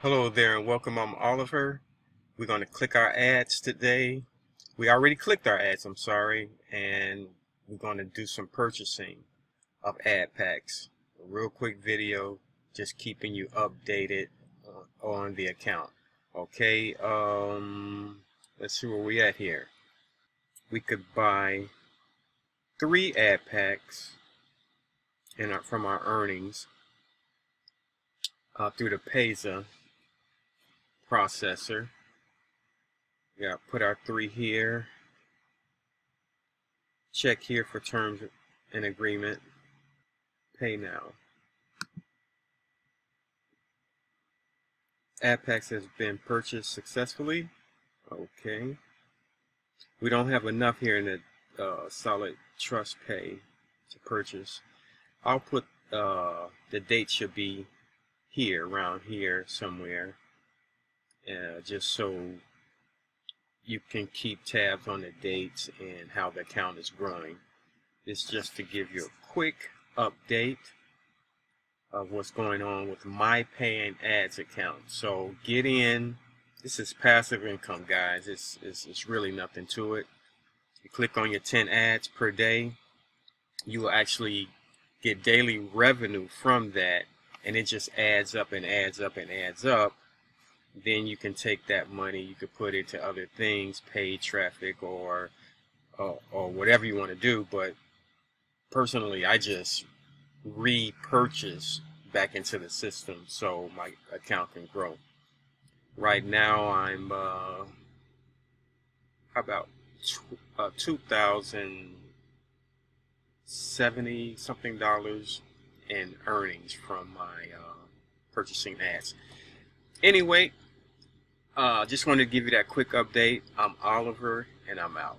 Hello there and welcome. I'm Oliver. We're going to click our ads today. We already clicked our ads, I'm sorry, and we're going to do some purchasing of ad packs. A real quick video, just keeping you updated on the account. Okay, um, let's see where we at here. We could buy three ad packs in our, from our earnings uh, through the Payza processor. Yeah, put our three here. Check here for terms and agreement. Pay now. Ad packs has been purchased successfully. Okay. We don't have enough here in the uh, solid trust pay to purchase. I'll put uh, the date should be here, around here somewhere, uh, just so you can keep tabs on the dates and how the account is growing. It's just to give you a quick update of what's going on with my paying ads account. So get in. This is passive income, guys. It's, it's, it's really nothing to it. You click on your 10 ads per day. You will actually get daily revenue from that and it just adds up and adds up and adds up then you can take that money you could put it to other things paid traffic or or, or whatever you want to do but personally I just repurchase back into the system so my account can grow right now I'm uh, about uh, 2070 something dollars in earnings from my uh, purchasing ads. Anyway, uh, just wanted to give you that quick update. I'm Oliver, and I'm out.